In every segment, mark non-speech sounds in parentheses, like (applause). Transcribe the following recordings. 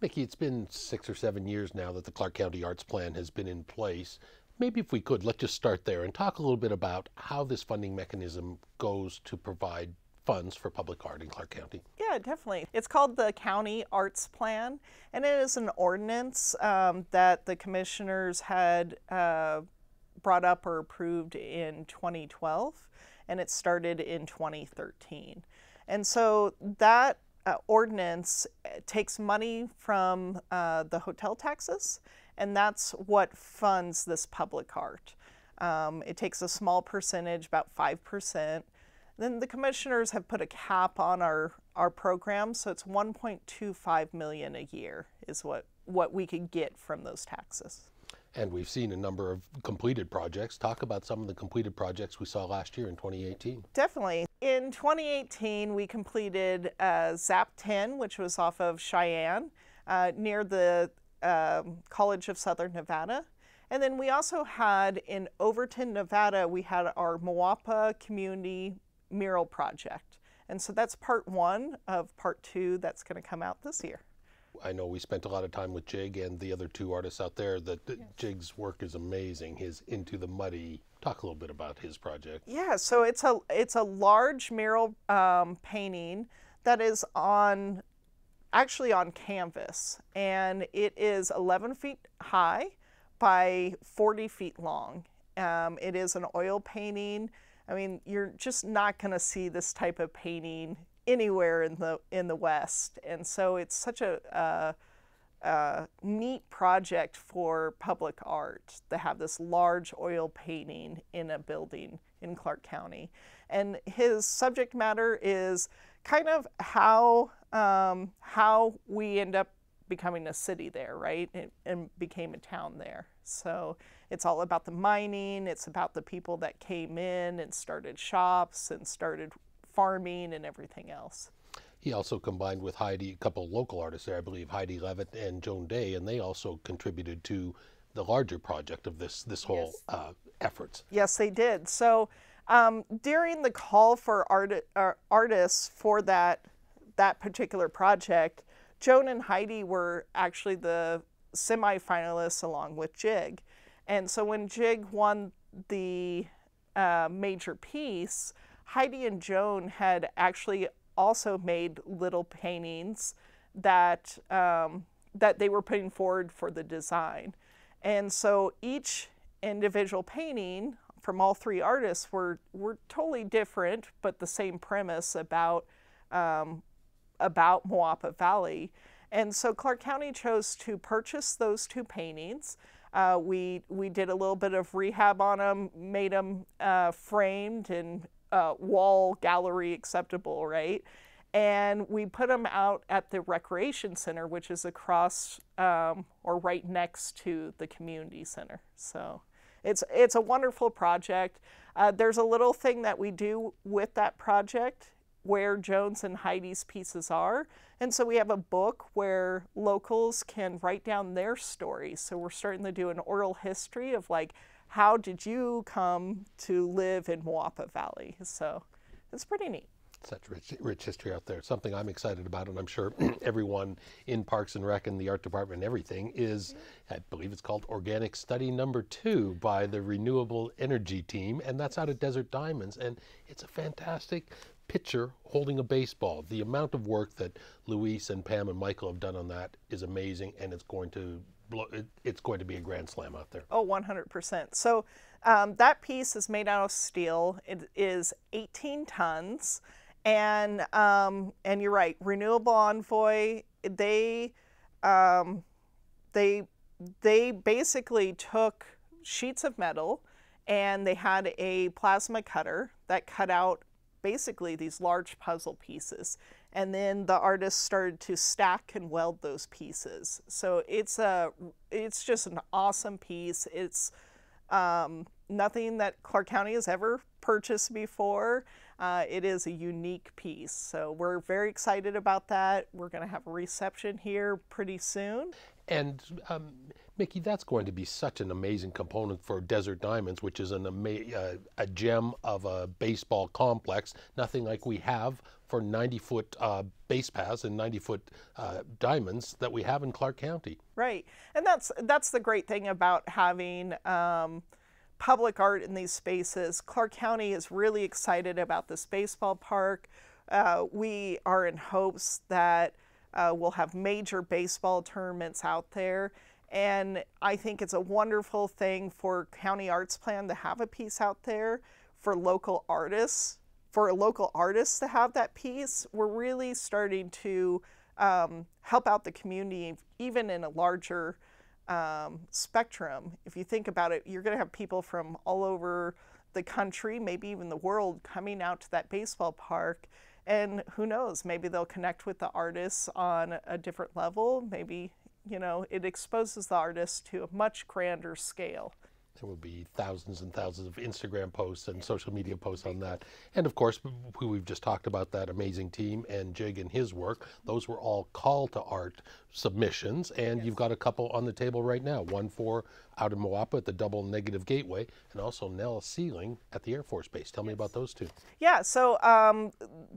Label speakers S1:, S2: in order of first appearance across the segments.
S1: Mickey, it's been six or seven years now that the Clark County Arts Plan has been in place. Maybe if we could, let's just start there and talk a little bit about how this funding mechanism goes to provide funds for public art in Clark County.
S2: Yeah, definitely. It's called the County Arts Plan, and it is an ordinance um, that the commissioners had uh, brought up or approved in 2012, and it started in 2013. And so that uh, ordinance uh, takes money from uh, the hotel taxes, and that's what funds this public art. Um, it takes a small percentage, about 5%. Then the commissioners have put a cap on our, our program, so it's 1.25 million a year is what, what we could get from those taxes.
S1: And we've seen a number of completed projects. Talk about some of the completed projects we saw last year in 2018.
S2: Definitely. In 2018, we completed uh, ZAP 10, which was off of Cheyenne uh, near the um, College of Southern Nevada. And then we also had in Overton, Nevada, we had our Moapa Community Mural Project. And so that's part one of part two that's going to come out this year.
S1: I know we spent a lot of time with Jig and the other two artists out there. That yes. Jig's work is amazing. His Into the Muddy. Talk a little bit about his project.
S2: Yeah, so it's a it's a large mural um, painting that is on actually on canvas, and it is 11 feet high by 40 feet long. Um, it is an oil painting. I mean, you're just not going to see this type of painting anywhere in the in the West, and so it's such a, neat project for public art to have this large oil painting in a building in Clark County, and his subject matter is kind of how um, how we end up becoming a city there, right, and became a town there. So it's all about the mining. It's about the people that came in and started shops and started farming and everything else.
S1: He also combined with Heidi, a couple local artists there, I believe, Heidi Levitt and Joan Day, and they also contributed to the larger project of this this whole yes. uh, efforts.
S2: Yes, they did. So um, during the call for art, uh, artists for that that particular project, Joan and Heidi were actually the semifinalists along with Jig, and so when Jig won the uh, major piece, Heidi and Joan had actually also made little paintings that um, that they were putting forward for the design, and so each individual painting from all three artists were were totally different, but the same premise about um, about Moapa Valley. And so Clark County chose to purchase those two paintings. Uh, we we did a little bit of rehab on them, made them uh, framed and uh, wall gallery acceptable, right? And we put them out at the recreation center, which is across um, or right next to the community center. So it's it's a wonderful project. Uh, there's a little thing that we do with that project where Joan's and Heidi's pieces are. And so we have a book where locals can write down their stories. So we're starting to do an oral history of like how did you come to live in Moapa Valley? So it's pretty neat.
S1: Such rich, rich history out there. Something I'm excited about, and I'm sure (clears throat) everyone in Parks and Rec and the art department and everything is, I believe it's called Organic Study Number Two by the Renewable Energy Team, and that's out at Desert Diamonds. And it's a fantastic pitcher holding a baseball. The amount of work that Luis and Pam and Michael have done on that is amazing, and it's going to blow. it's going to be a grand slam out there.
S2: Oh, 100%. So um, that piece is made out of steel. It is 18 tons. And, um, and you're right, Renewable Envoy, they, um, they, they basically took sheets of metal and they had a plasma cutter that cut out basically these large puzzle pieces and then the artist started to stack and weld those pieces. So it's a it's just an awesome piece. It's um, nothing that Clark County has ever purchased before. Uh, it is a unique piece. So we're very excited about that. We're going to have a reception here pretty soon.
S1: And um, Mickey, that's going to be such an amazing component for Desert Diamonds, which is an uh, a gem of a baseball complex, nothing like we have for 90 foot uh, base paths and 90 foot uh, diamonds that we have in Clark County.
S2: Right, and that's that's the great thing about having. Um, public art in these spaces. Clark County is really excited about this baseball park. Uh, we are in hopes that uh, we'll have major baseball tournaments out there. And I think it's a wonderful thing for County Arts Plan to have a piece out there for local artists. For local artists to have that piece, we're really starting to um, help out the community, even in a larger um, spectrum. If you think about it, you're going to have people from all over the country, maybe even the world, coming out to that baseball park. And who knows, maybe they'll connect with the artists on a different level. Maybe you know, it exposes the artist to a much grander scale.
S1: There will be thousands and thousands of Instagram posts and social media posts on that. And of course, who we've just talked about, that amazing team and Jig and his work, those were all call to art submissions. And yes. you've got a couple on the table right now one for out in Moapa at the Double Negative Gateway, and also Nellis Ceiling at the Air Force Base. Tell me about those two.
S2: Yeah, so um,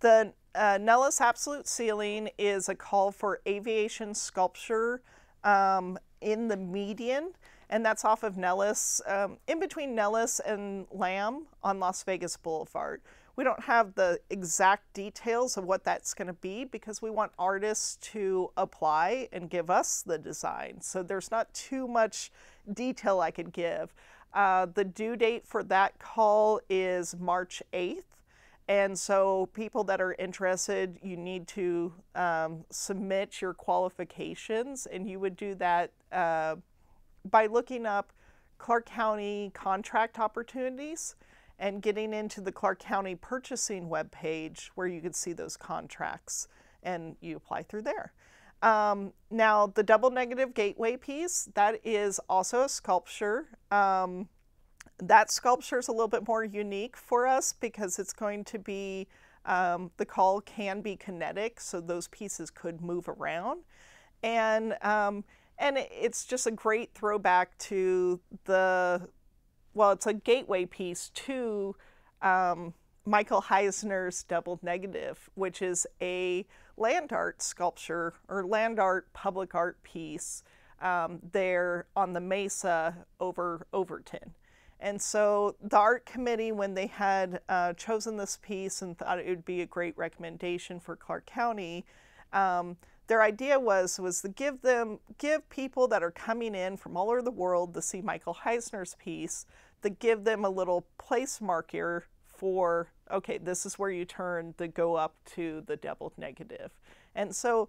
S2: the uh, Nellis Absolute Ceiling is a call for aviation sculpture um, in the median and that's off of Nellis, um, in between Nellis and Lamb on Las Vegas Boulevard. We don't have the exact details of what that's going to be because we want artists to apply and give us the design. So there's not too much detail I could give. Uh, the due date for that call is March 8th. And so, people that are interested, you need to um, submit your qualifications, and you would do that uh, by looking up Clark County contract opportunities and getting into the Clark County purchasing webpage where you can see those contracts and you apply through there. Um, now, the double negative gateway piece, that is also a sculpture. Um, that sculpture is a little bit more unique for us because it's going to be, um, the call can be kinetic, so those pieces could move around. And um, and it's just a great throwback to the well it's a gateway piece to um, michael heizer's double negative which is a land art sculpture or land art public art piece um, there on the mesa over overton. And so the art committee when they had uh, chosen this piece and thought it would be a great recommendation for clark county um, their idea was was to give them give people that are coming in from all over the world to see Michael Heizer's piece to give them a little place marker for okay this is where you turn to go up to the double negative and so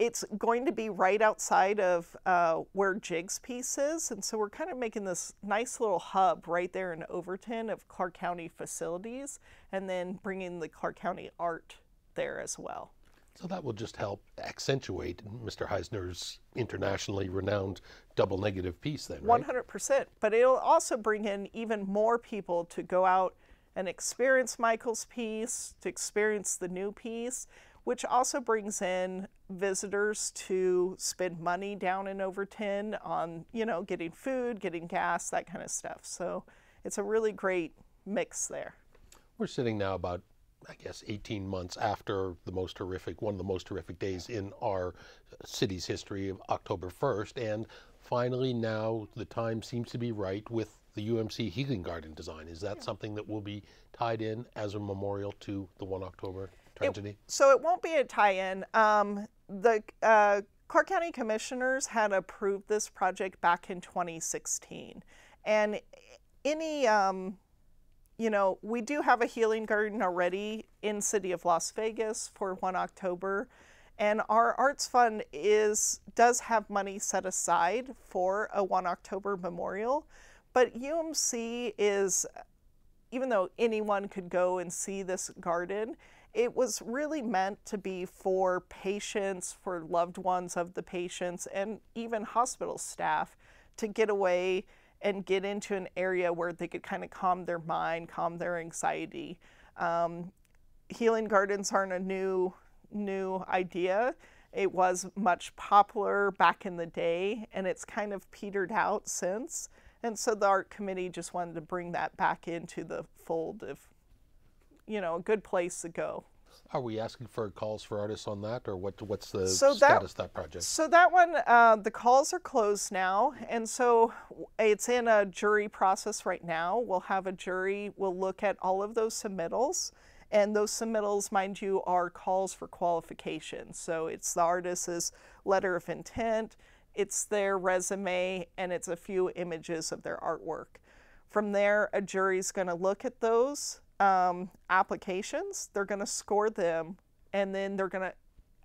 S2: it's going to be right outside of uh, where Jig's piece is. And so we're kind of making this nice little hub right there in Overton of Clark County facilities and then bringing the Clark County art there as well.
S1: So that will just help accentuate Mr. Heizer's internationally renowned double negative piece then,
S2: right? 100%. But it'll also bring in even more people to go out and experience Michael's piece, to experience the new piece, which also brings in visitors to spend money down in Overton on, you know, getting food, getting gas, that kind of stuff. So it's a really great mix there.
S1: We're sitting now about I guess 18 months after the most horrific, one of the most horrific days in our city's history of October 1st. And finally, now the time seems to be right with the UMC Healing Garden design. Is that yeah. something that will be tied in as a memorial to the 1 October tragedy?
S2: It, so it won't be a tie in. Um, the uh, Clark County Commissioners had approved this project back in 2016. And any um, you know, we do have a healing garden already in City of Las Vegas for 1 October. And our arts fund is does have money set aside for a 1 October memorial, but UMC is even though anyone could go and see this garden, it was really meant to be for patients, for loved ones of the patients, and even hospital staff to get away and get into an area where they could kind of calm their mind, calm their anxiety. Um, healing gardens aren't a new new idea, It was much popular back in the day, and it's kind of petered out since. And so the art committee just wanted to bring that back into the fold of, you know, a good place to go.
S1: Are we asking for calls for artists on that, or what? What's the
S2: So that-
S1: status of that project?
S2: So that one, uh, the calls are closed now, and so it's in a jury process right now. We'll have a jury. We'll look at all of those submittals, and those submittals, mind you, are calls for qualifications. So it's the artist's letter of intent, it's their resume, and it's a few images of their artwork. From there, a jury's going to look at those um, applications. They're going to score them, and then they're going to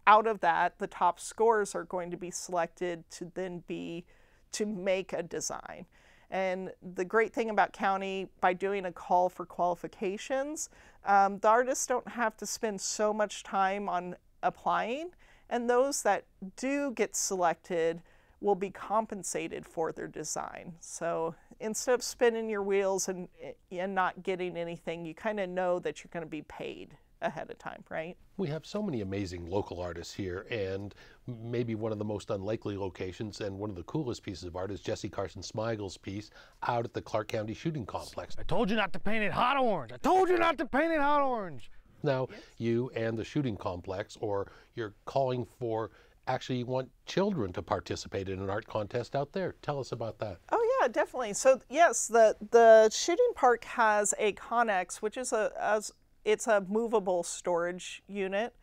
S2: out of that, the top scores are going to be selected to then be to make a design. And the great thing about county, by doing a call for qualifications, um, the artists don't have to spend so much time on applying, and those that do get selected will be compensated for their design. So instead of spinning your wheels and, eh, and not getting anything, you kind of know that you're going to be paid ahead of time, right?
S1: We have so many amazing local artists here, and maybe one of the most unlikely locations and one of the coolest pieces of art is Jesse Carson Smigel's piece out at the Clark County Shooting Complex.
S3: I told you not to paint it hot orange. I told you not to paint it hot orange.
S1: Now, you and the shooting complex, or you're calling for actually want children to participate in an art contest out there. Tell us about that.
S2: Oh yeah, definitely. So yes, the the shooting park has a Connex, which is a it's a movable storage unit,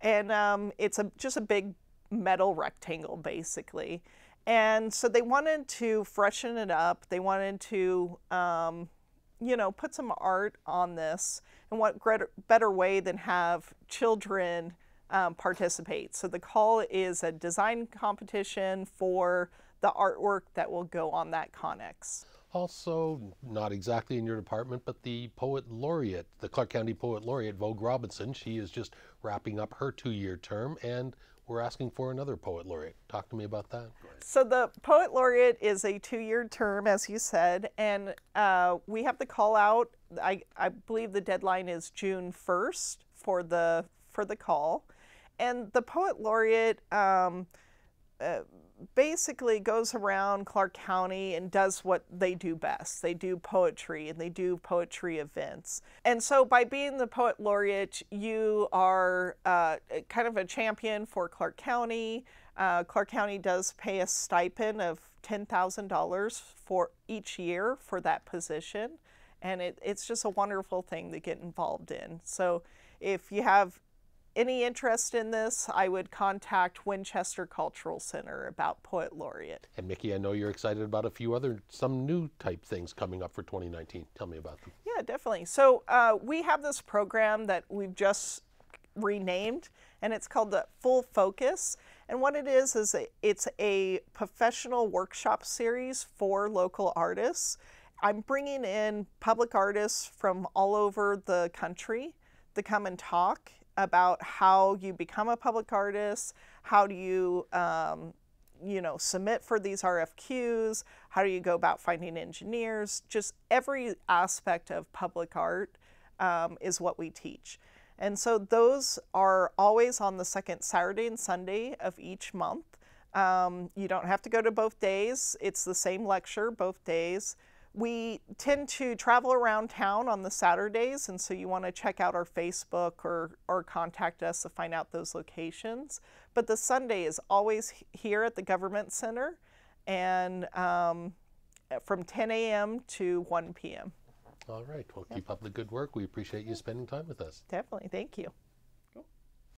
S2: and um, it's a just a big metal rectangle basically. And so they wanted to freshen it up. They wanted to, um, you know, put some art on this. And what better way than have children um, participate? So the call is a design competition for the artwork that will go on that Connex.
S1: Also, not exactly in your department, but the poet laureate, the Clark County poet laureate, Vogue Robinson. She is just wrapping up her two year term, and we're asking for another poet laureate. Talk to me about that.
S2: So the poet laureate is a two-year term, as you said, and uh, we have the call out. I, I believe the deadline is June first for the for the call, and the poet laureate um, uh, basically goes around Clark County and does what they do best. They do poetry and they do poetry events. And so, by being the poet laureate, you are uh, kind of a champion for Clark County. Uh, Clark County does pay a stipend of $10,000 for each year for that position. And it, it's just a wonderful thing to get involved in. So, if you have any interest in this, I would contact Winchester Cultural Center about Poet Laureate.
S1: And Mickey, I know you're excited about a few other, some new type things coming up for 2019. Tell me about them.
S2: Yeah, definitely. So uh, we have this program that we've just renamed, and it's called the Full Focus. And what it is is a, it's a professional workshop series for local artists. I'm bringing in public artists from all over the country to come and talk about how you become a public artist, how do you, um, you know, submit for these RFQs, how do you go about finding engineers, just every aspect of public art um, is what we teach. And so those are always on the second Saturday and Sunday of each month. Um, you don't have to go to both days. It's the same lecture both days. We tend to travel around town on the Saturdays, and so you want to check out our Facebook or, or contact us to find out those locations. But the Sunday is always here at the Government Center and um, from 10 a.m. to 1 p.m.
S1: All right. Well, keep up the good work. We appreciate you spending time with us.
S2: Definitely. Thank you.